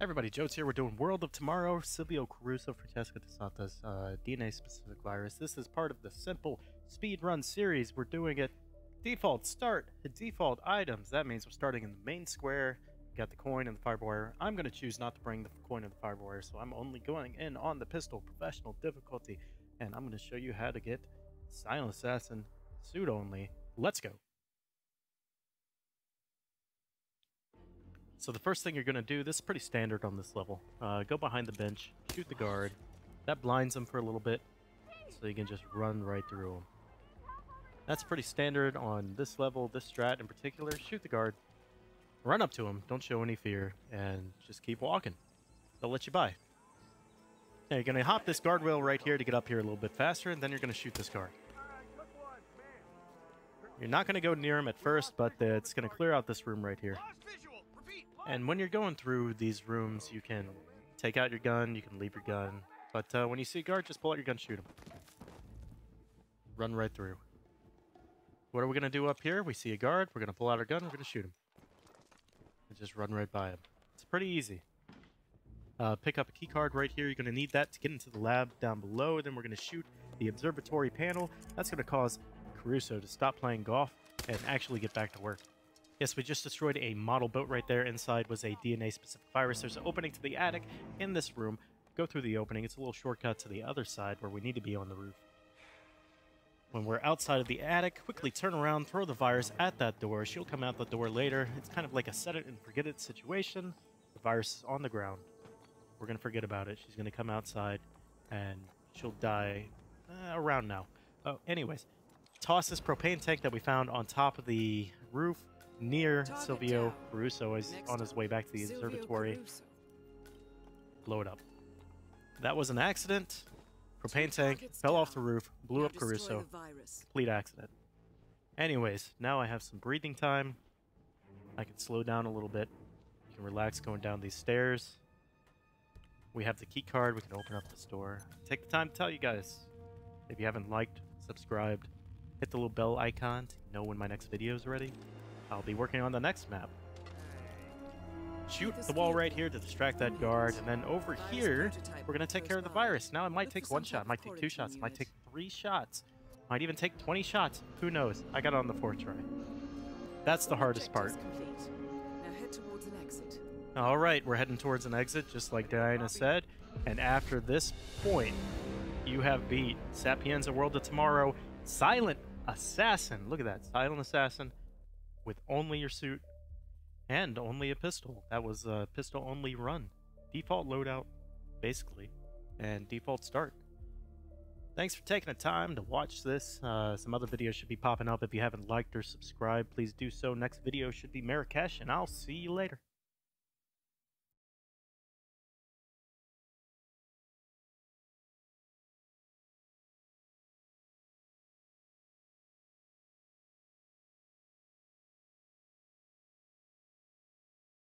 Everybody, Joats here. We're doing World of Tomorrow, Silvio Caruso, Francesca De Santis uh, DNA-specific virus. This is part of the simple speed run series. We're doing it default start, default items. That means we're starting in the main square. We Got the coin and the fiber wire. I'm going to choose not to bring the coin and the fiber wire, so I'm only going in on the pistol professional difficulty. And I'm going to show you how to get Silent Assassin suit only. Let's go. So the first thing you're going to do, this is pretty standard on this level. Uh, go behind the bench, shoot the guard. That blinds him for a little bit, so you can just run right through him. That's pretty standard on this level, this strat in particular. Shoot the guard, run up to him, don't show any fear, and just keep walking. They'll let you by. Now you're going to hop this guardrail right here to get up here a little bit faster, and then you're going to shoot this guard. You're not going to go near him at first, but it's going to clear out this room right here. And when you're going through these rooms, you can take out your gun, you can leave your gun. But uh, when you see a guard, just pull out your gun, shoot him. Run right through. What are we going to do up here? We see a guard, we're going to pull out our gun, we're going to shoot him. And just run right by him. It's pretty easy. Uh, pick up a key card right here. You're going to need that to get into the lab down below. Then we're going to shoot the observatory panel. That's going to cause Caruso to stop playing golf and actually get back to work. Yes, we just destroyed a model boat right there. Inside was a DNA-specific virus. There's an opening to the attic in this room. Go through the opening. It's a little shortcut to the other side where we need to be on the roof. When we're outside of the attic, quickly turn around, throw the virus at that door. She'll come out the door later. It's kind of like a set it and forget it situation. The virus is on the ground. We're going to forget about it. She's going to come outside and she'll die uh, around now. Oh, anyways, toss this propane tank that we found on top of the roof near Target Silvio down. Caruso is Next on his way back to the Silvio observatory. Caruso. Blow it up. That was an accident. Propane tank fell down. off the roof, blew now up Caruso. Complete accident. Anyways, now I have some breathing time. I can slow down a little bit. You can relax going down these stairs. We have the key card. We can open up the store. Take the time to tell you guys. If you haven't liked, subscribed, hit the little bell icon to know when my next video is ready. I'll be working on the next map. Shoot the wall right here to distract that guard, and then over here, we're going to take care of the virus. Now it might take one shot, might take two shots, might take three shots, might even take 20 shots. Who knows? I got it on the fourth try. That's the hardest part. All right, we're heading towards an exit, just like Diana said. And after this point, you have beat Sapienza World of Tomorrow, Silent Assassin. Look at that, Silent Assassin with only your suit and only a pistol. That was a pistol only run. Default loadout, basically, and default start. Thanks for taking the time to watch this. Uh, some other videos should be popping up. If you haven't liked or subscribed, please do so. Next video should be Marrakesh, and I'll see you later.